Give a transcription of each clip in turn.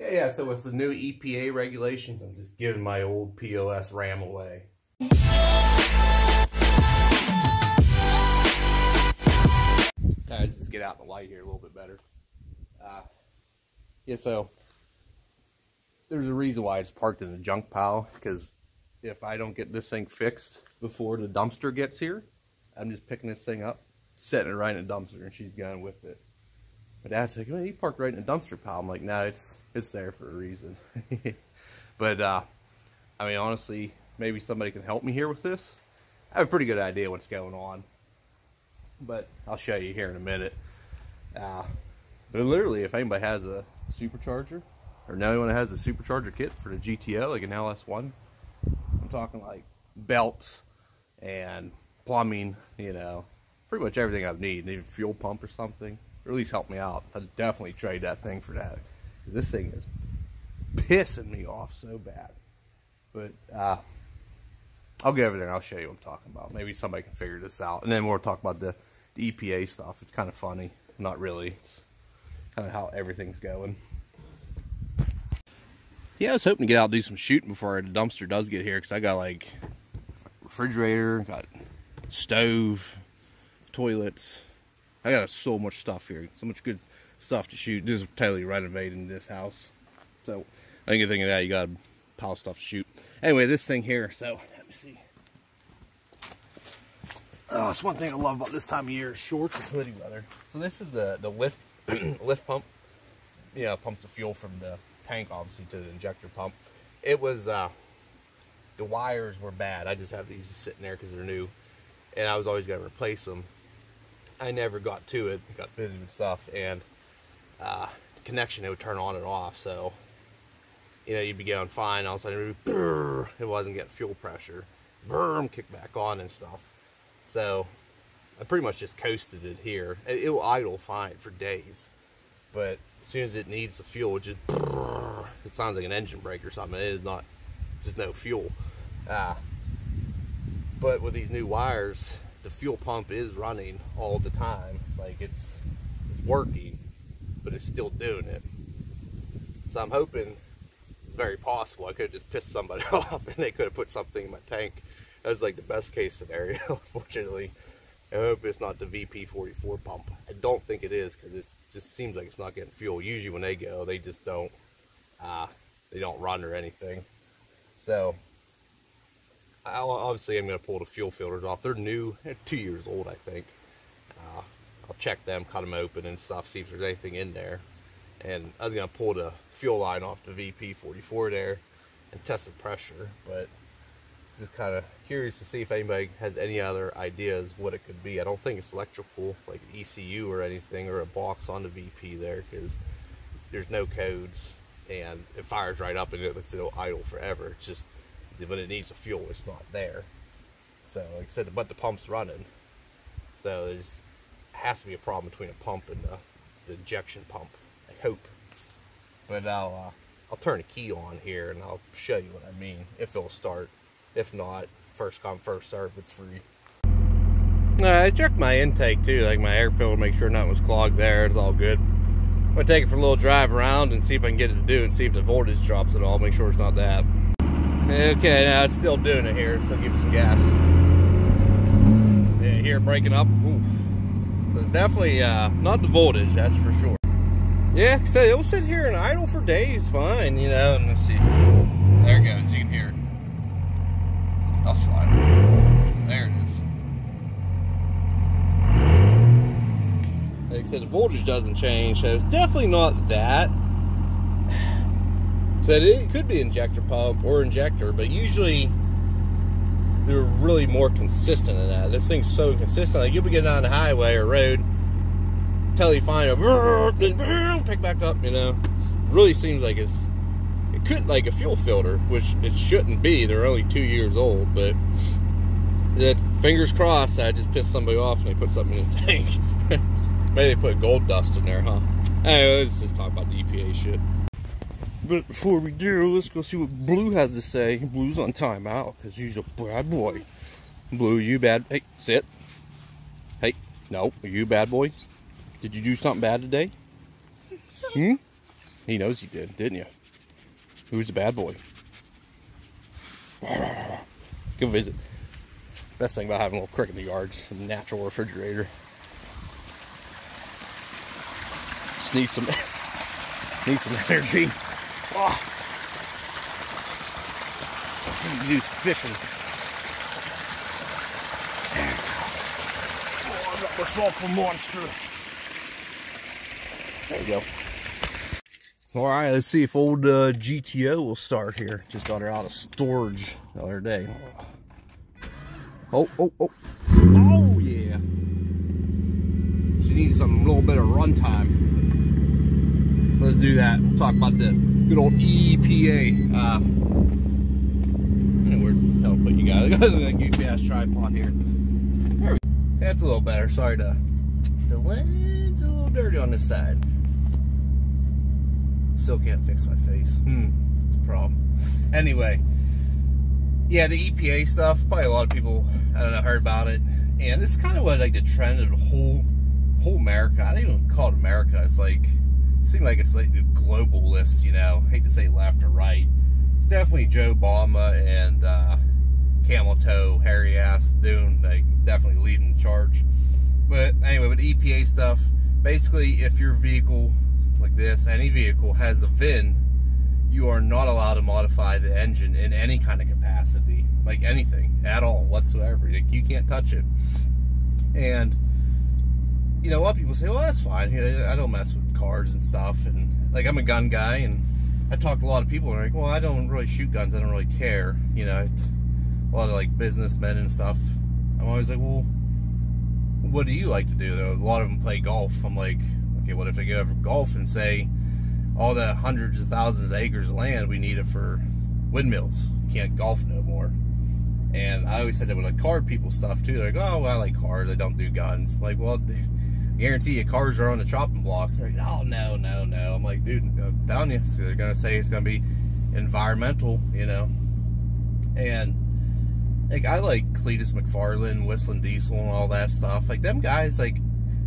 Yeah, yeah, so with the new EPA regulations, I'm just giving my old POS RAM away. Guys, let's get out in the light here a little bit better. Uh, yeah, so there's a reason why it's parked in the junk pile because if I don't get this thing fixed before the dumpster gets here, I'm just picking this thing up, setting it right in the dumpster, and she's gone with it. My dad's like, well, you parked right in a dumpster pile. I'm like, no, it's it's there for a reason. but uh, I mean, honestly, maybe somebody can help me here with this. I have a pretty good idea what's going on, but I'll show you here in a minute. Uh, but literally, if anybody has a supercharger or know anyone that has a supercharger kit for the GTO, like an LS1, I'm talking like belts and plumbing, you know, pretty much everything I need. A fuel pump or something or at least help me out. I'd definitely trade that thing for that. Because this thing is pissing me off so bad. But uh, I'll get over there and I'll show you what I'm talking about. Maybe somebody can figure this out. And then we'll talk about the, the EPA stuff. It's kind of funny. Not really. It's kind of how everything's going. Yeah, I was hoping to get out and do some shooting before the dumpster does get here. Because I got like refrigerator, got stove, toilets, I got so much stuff here, so much good stuff to shoot. This is totally renovating this house. So, I think you think of that, you got a pile of stuff to shoot. Anyway, this thing here, so, let me see. Oh, it's one thing I love about this time of year, shorts and hoodie weather. So this is the, the lift, lift pump. Yeah, pumps the fuel from the tank, obviously, to the injector pump. It was, uh, the wires were bad. I just have these sitting there because they're new. And I was always going to replace them I never got to it. Got busy with stuff, and uh, connection it would turn on and off. So you know, you'd be going fine. All of a sudden, brrr, it wasn't getting fuel pressure. Boom, kick back on and stuff. So I pretty much just coasted it here. It, it will idle fine for days, but as soon as it needs the fuel, it just it sounds like an engine brake or something. It is not, just no fuel. Uh, but with these new wires, the fuel pump is running all the time. Like it's it's working, but it's still doing it. So I'm hoping it's very possible I could have just pissed somebody off and they could have put something in my tank. That was like the best case scenario, unfortunately. I hope it's not the VP44 pump. I don't think it is because it just seems like it's not getting fuel. Usually when they go, they just don't, uh, they don't run or anything. So obviously I'm going to pull the fuel filters off. They're new, they're two years old, I think. Uh, I'll check them, cut them open and stuff, see if there's anything in there. And I was going to pull the fuel line off the VP44 there and test the pressure, but just kind of curious to see if anybody has any other ideas what it could be. I don't think it's electrical, like an ECU or anything, or a box on the VP there, because there's no codes, and it fires right up and it looks it'll idle forever. It's just when it needs a fuel, it's not there. So, like I said, but the pump's running. So there's has to be a problem between a pump and the, the injection pump. I hope. But I'll uh, I'll turn a key on here and I'll show you what I mean if it'll start. If not, first come first serve. It's free. Uh, I checked my intake too, like my air filter, make sure nothing was clogged there. It's all good. I'm gonna take it for a little drive around and see if I can get it to do and see if the voltage drops at all. Make sure it's not that. Okay, now it's still doing it here, so give it some gas. Yeah, here breaking up. So it's definitely uh, not the voltage, that's for sure. Yeah, so it'll sit here and idle for days, fine, you know, and let's see. There it goes, you can hear it. That's fine. There it is. Like I said, the voltage doesn't change, so it's definitely not that. Said it could be injector pump or injector, but usually they're really more consistent than that. This thing's so consistent. Like you'll be getting on the highway or road, tell you find a pick back up. You know, it really seems like it's it could like a fuel filter, which it shouldn't be. They're only two years old, but that fingers crossed. I just pissed somebody off and they put something in the tank. Maybe they put gold dust in there, huh? Anyway, let's just talk about the EPA shit. But before we do, let's go see what Blue has to say. Blue's on timeout because he's a bad boy. Blue, you bad? Hey, sit. Hey, no, are you bad boy? Did you do something bad today? Hmm? He knows he did, didn't you? Who's the bad boy? Go visit. Best thing about having a little crick in the yard, just a natural refrigerator. Just need some need some energy. Oh. Let's do fishing. Oh, I got myself a monster. There we go. All right, let's see if old uh, GTO will start here. Just got her out of storage the other day. Oh, oh, oh. Oh, yeah. She needs some little bit of runtime. So let's do that. We'll talk about the good old EPA. Uh, where the hell put you guys? I got a goofy ass tripod here. There we go. That's a little better. Sorry to, the lens a little dirty on this side. Still can't fix my face. Hmm, it's a problem. Anyway, yeah, the EPA stuff, probably a lot of people, I don't know, heard about it. And it's kind of what like the trend of the whole whole America. I don't even call it America. It's like seems like it's like a global list, you know. Hate to say left or right. It's definitely Joe Obama and uh, Camel Toe, Harry Ass doing like definitely leading the charge. But anyway, with EPA stuff, basically if your vehicle like this, any vehicle has a VIN, you are not allowed to modify the engine in any kind of capacity, like anything at all whatsoever. Like, you can't touch it. And you know, a lot of people say, "Well, that's fine. I don't mess with cars and stuff." And like, I'm a gun guy, and I talk to a lot of people, and they're like, "Well, I don't really shoot guns. I don't really care." You know, a lot of like businessmen and stuff. I'm always like, "Well, what do you like to do?" A lot of them play golf. I'm like, okay, what if they go for golf and say all the hundreds of thousands of acres of land we need it for windmills? You can't golf no more. And I always said that with like car people stuff too. They're like, oh, well, I like cars. I don't do guns. I'm like, well, dude, I guarantee you cars are on the chopping blocks. Like, oh, no, no, no. I'm like, dude, I'm telling you. So they're going to say it's going to be environmental, you know. And like, I like Cletus McFarland, Whistling Diesel, and all that stuff. Like, them guys, like,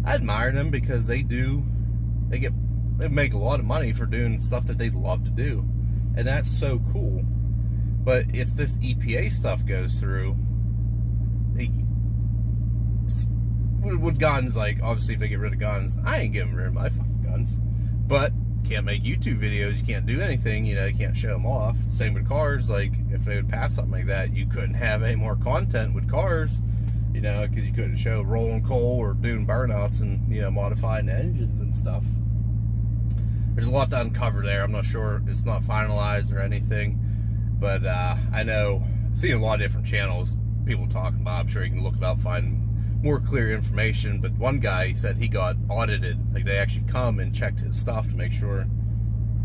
I admire them because they do, they get, they make a lot of money for doing stuff that they love to do. And that's so cool. But if this EPA stuff goes through, with guns, like, obviously if they get rid of guns, I ain't getting rid of my fucking guns. But can't make YouTube videos, you can't do anything, you know, you can't show them off. Same with cars, like, if they would pass something like that, you couldn't have any more content with cars you know, because you couldn't show rolling coal or doing burnouts and, you know, modifying engines and stuff. There's a lot to uncover there. I'm not sure it's not finalized or anything, but uh, I know, seeing a lot of different channels, people talking about. I'm sure you can look up, find more clear information. But one guy said he got audited, like they actually come and checked his stuff to make sure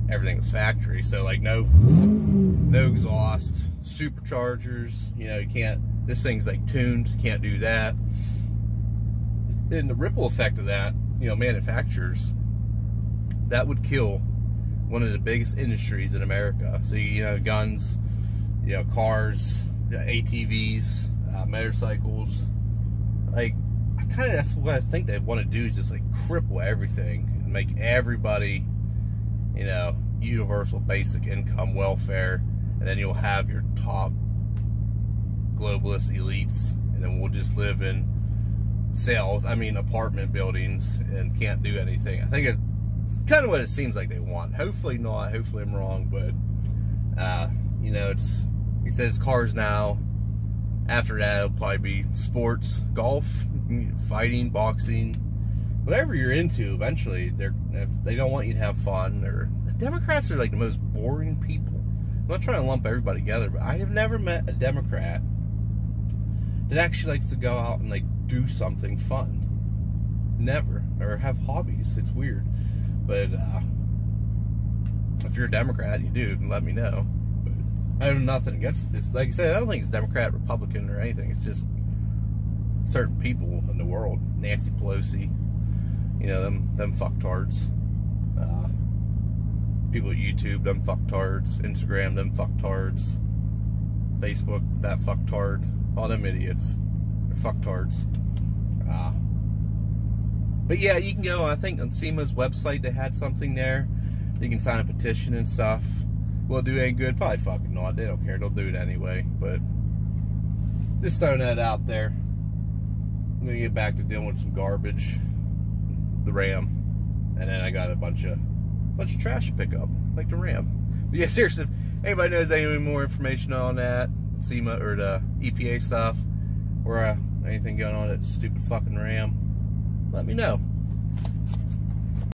everything was factory. So like no, no exhaust, superchargers. You know, you can't this thing's like tuned, can't do that. And the ripple effect of that, you know, manufacturers, that would kill one of the biggest industries in America. So, you know, guns, you know, cars, ATVs, uh, motorcycles. Like, I kind of, that's what I think they want to do is just like cripple everything and make everybody, you know, universal basic income welfare. And then you'll have your top globalist elites, and then we'll just live in cells, I mean apartment buildings, and can't do anything. I think it's kind of what it seems like they want. Hopefully not. Hopefully I'm wrong, but uh, you know, it's he says cars now. After that, it'll probably be sports, golf, fighting, boxing, whatever you're into. Eventually, they're if they don't want you to have fun. Or Democrats are like the most boring people. I'm not trying to lump everybody together, but I have never met a Democrat that actually likes to go out and like do something fun. Never. Or have hobbies. It's weird. But uh, if you're a Democrat, you do, let me know. I have nothing against this. Like I said, I don't think it's Democrat, Republican, or anything. It's just certain people in the world. Nancy Pelosi, you know, them them fucktards. Uh, people at YouTube, them fucktards. Instagram, them fucktards. Facebook, that fucktard all them idiots. They're fucktards. Uh, but yeah, you can go, I think on SEMA's website they had something there You can sign a petition and stuff. Will do any good? Probably fucking not. They don't care. They'll do it anyway. But just throwing that out there. I'm gonna get back to dealing with some garbage, the Ram, and then I got a bunch of bunch of trash to pick up, like the Ram. But yeah, seriously, if anybody knows any more information on that, SEMA or the EPA stuff, or uh, anything going on at stupid fucking Ram, let me know.